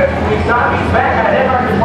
We saw these back at marker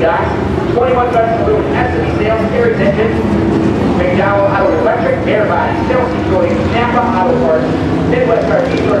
dock, 21 West Balloon, Essex Sales, Carries Engine, McDowell Auto Electric, Air Body, Chelsea Joy, Napa Auto Parts, Midwest RV Store,